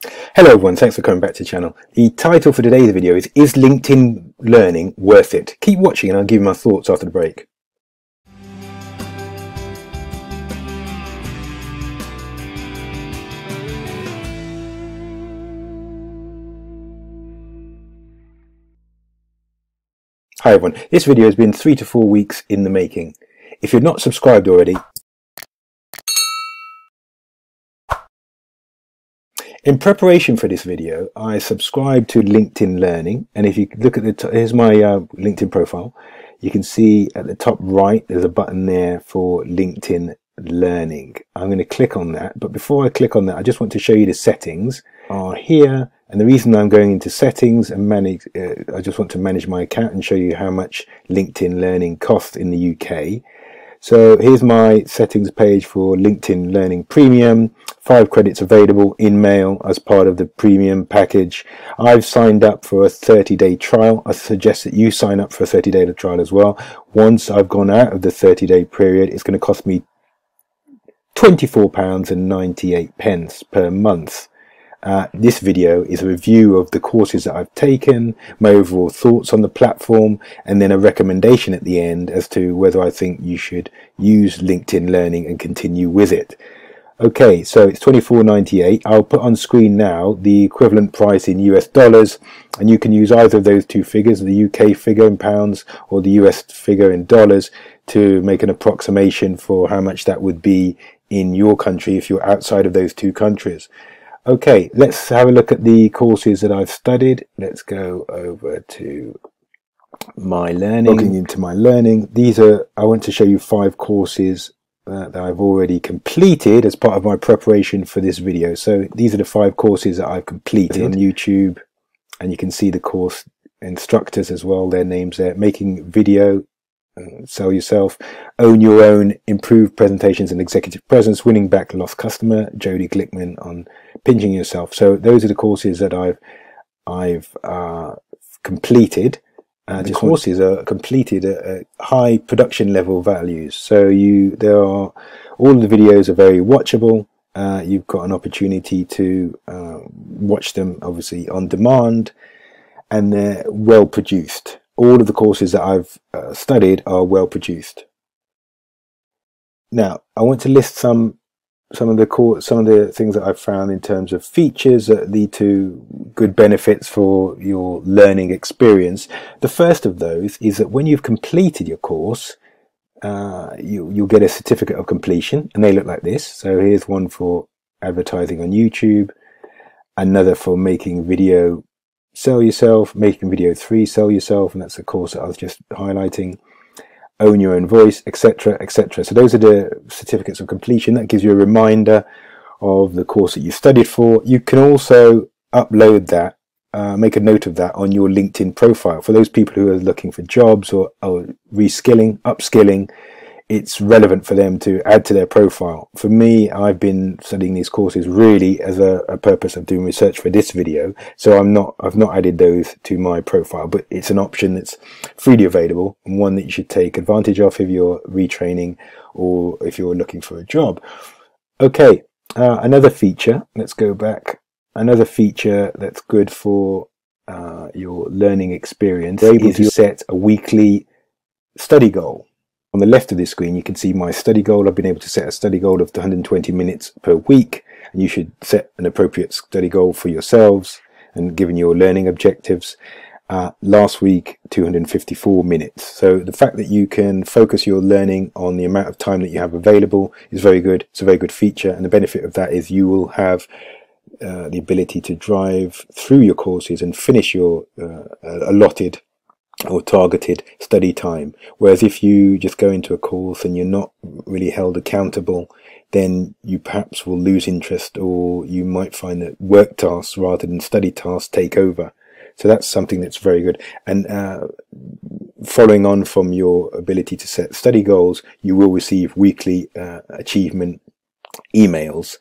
Hello everyone, thanks for coming back to the channel. The title for today's video is Is LinkedIn Learning Worth It? Keep watching and I'll give you my thoughts after the break. Hi everyone, this video has been three to four weeks in the making. If you're not subscribed already, in preparation for this video, I subscribed to LinkedIn Learning, and if you look at the top, here's my uh, LinkedIn profile. You can see at the top right, there's a button there for LinkedIn Learning. I'm going to click on that, but before I click on that, I just want to show you the settings are here and the reason I'm going into settings and manage, uh, I just want to manage my account and show you how much LinkedIn Learning costs in the UK. So here's my settings page for LinkedIn Learning Premium. Five credits available InMail as part of the premium package. I've signed up for a 30 day trial. I suggest that you sign up for a 30 day trial as well. Once I've gone out of the 30 day period, it's going to cost me £24.98 pence per month. Uh, this video is a review of the courses that I've taken, my overall thoughts on the platform, and then a recommendation at the end as to whether I think you should use LinkedIn Learning and continue with it. Okay, so it's 24.98. I'll put on screen now the equivalent price in US dollars, and you can use either of those two figures, the UK figure in pounds or the US figure in dollars, to make an approximation for how much that would be in your country if you're outside of those two countries. Okay, let's have a look at the courses that I've studied. Let's go over to my learning, logging into my learning. These are, I want to show you five courses uh, that I've already completed as part of my preparation for this video. So these are the five courses that I've completed on YouTube and you can see the course instructors as well, their names there, making video sell yourself, own your own, improve presentations and executive presence, winning back lost customer, Jodi Glickman on pitching yourself. So those are the courses that I've I've uh, completed. Uh, the courses are completed at, at, high production level values. So you there are all the videos are very watchable. Uh, you've got an opportunity to uh, watch them obviously on demand, and they're well produced all of the courses that I've uh, studied are well produced. Now, I want to list some some of the some of the things that I've found in terms of features that lead to good benefits for your learning experience. The first of those is that when you've completed your course, uh, you, you'll get a certificate of completion, and they look like this. So here's one for advertising on YouTube, another for making video sell yourself, making video three, sell yourself, and that's the course that I was just highlighting. Own your own voice, etc., etc. So those are the certificates of completion. That gives you a reminder of the course that you studied for. You can also upload that, uh, make a note of that on your LinkedIn profile for those people who are looking for jobs or, or reskilling, upskilling it's relevant for them to add to their profile. For me, I've been studying these courses really as a, a, purpose of doing research for this video. So I'm not, I've not added those to my profile, but it's an option that's freely available and one that you should take advantage of if you're retraining or if you're looking for a job. Okay. Uh, another feature, let's go back. Another feature that's good for uh, your learning experience is to set a weekly study goal. On the left of this screen, you can see my study goal. I've been able to set a study goal of 120 minutes per week. And you should set an appropriate study goal for yourselves and given your learning objectives. Uh, last week, 254 minutes. So the fact that you can focus your learning on the amount of time that you have available is very good. It's a very good feature. And the benefit of that is you will have uh, the ability to drive through your courses and finish your uh, allotted or targeted study time. Whereas if you just go into a course and you're not really held accountable, then you perhaps will lose interest or you might find that work tasks rather than study tasks take over. So that's something that's very good. And uh, following on from your ability to set study goals, you will receive weekly uh, achievement emails,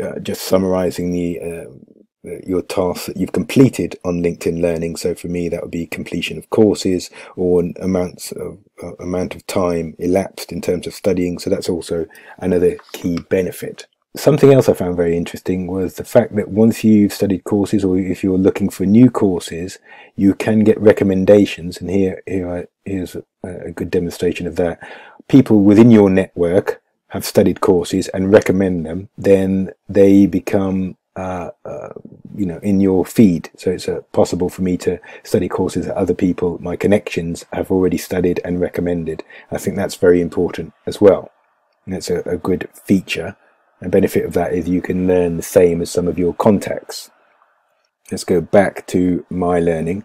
uh, just summarizing the uh, your tasks that you've completed on LinkedIn Learning. So for me, that would be completion of courses or amounts of uh, amount of time elapsed in terms of studying. So that's also another key benefit. something else I found very interesting was the fact that once you've studied courses or if you're looking for new courses, you can get recommendations. And here, here I, here's a, a good demonstration of that. People within your network have studied courses and recommend them, then they become uh, uh, you know, in your feed. So it's uh, possible for me to study courses that other people, my connections, have already studied and recommended. I think that's very important as well. And it's a, a good feature. And benefit of that is you can learn the same as some of your contacts. Let's go back to my learning.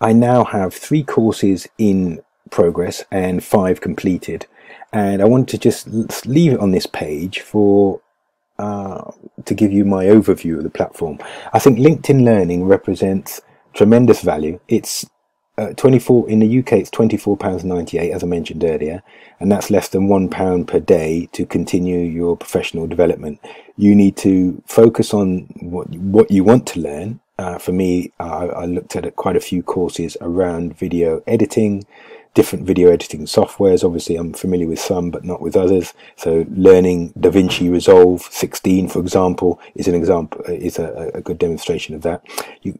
I now have three courses in progress and five completed. And I want to just leave it on this page for uh, to give you my overview of the platform. I think LinkedIn Learning represents tremendous value. It's uh, 24 in the UK. It's 24 pounds 98, as I mentioned earlier, and that's less than one pound per day to continue your professional development. You need to focus on what what you want to learn. Uh, for me, I, I looked at quite a few courses around video editing, different video editing softwares. Obviously, I'm familiar with some, but not with others. So, learning DaVinci Resolve 16, for example, is an example is a, a good demonstration of that. You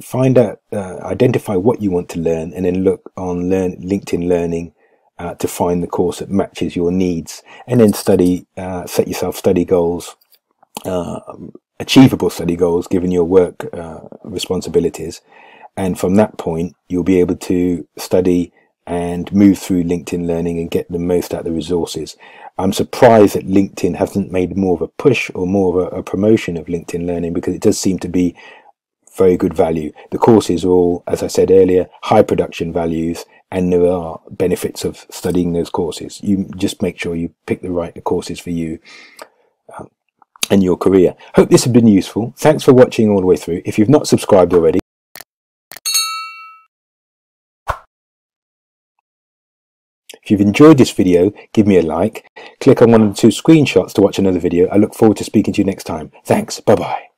find out, uh, identify what you want to learn, and then look on Learn LinkedIn Learning. Uh, to find the course that matches your needs and then study uh, set yourself study goals uh, achievable study goals given your work uh, responsibilities and from that point you'll be able to study and move through LinkedIn Learning and get the most out of the resources. I'm surprised that LinkedIn hasn't made more of a push or more of a, a promotion of LinkedIn Learning because it does seem to be very good value. The courses are all, as I said earlier, high production values and there are benefits of studying those courses. You just make sure you pick the right courses for you um, and your career. Hope this has been useful. Thanks for watching all the way through. If you've not subscribed already, If you've enjoyed this video, give me a like. Click on one of the two screenshots to watch another video. I look forward to speaking to you next time. Thanks. Bye bye.